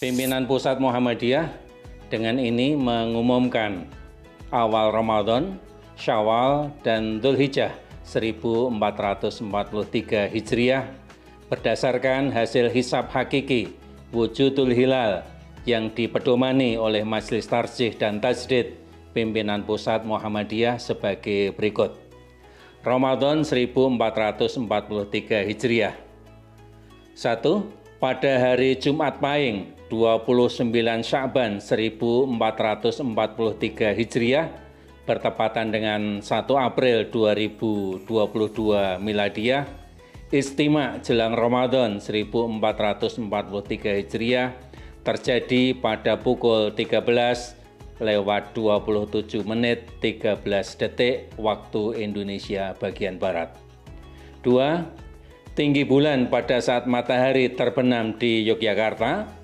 Pimpinan Pusat Muhammadiyah dengan ini mengumumkan awal Ramadan, Syawal, dan Dzulhijjah 1443 Hijriah berdasarkan hasil hisab hakiki wujudul hilal yang dipedomani oleh Majelis Tarjih dan Tajdid pimpinan pusat Muhammadiyah sebagai berikut. Ramadan 1443 Hijriah 1 pada hari Jumat Pahing 29 Syakban 1443 Hijriah bertepatan dengan 1 April 2022 Miladiah Istimewa jelang Ramadan 1443 Hijriah terjadi pada pukul 13 lewat 27 menit 13 detik waktu Indonesia bagian Barat. 2 tinggi bulan pada saat matahari terbenam di Yogyakarta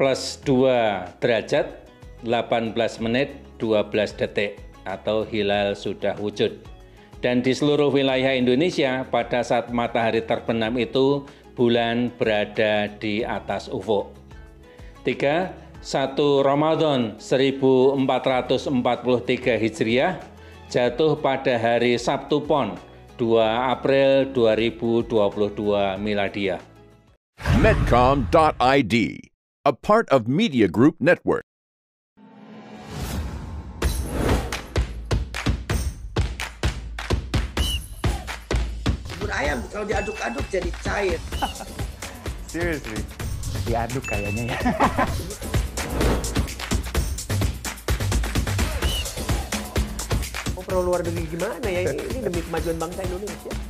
plus 2 derajat 18 menit 12 detik atau hilal sudah wujud. Dan di seluruh wilayah Indonesia pada saat matahari terbenam itu bulan berada di atas ufuk. 3. 1 Ramadan 1443 Hijriah jatuh pada hari Sabtu Pon 2 April 2022 Miladiah. Medcom.id, a part of Media Group Network. Bubur ayam kalau diaduk-aduk jadi cair. Seriously, diaduk kayaknya ya. Mau perlu luar negeri gimana ya? Ini, ini demi kemajuan bangsa Indonesia.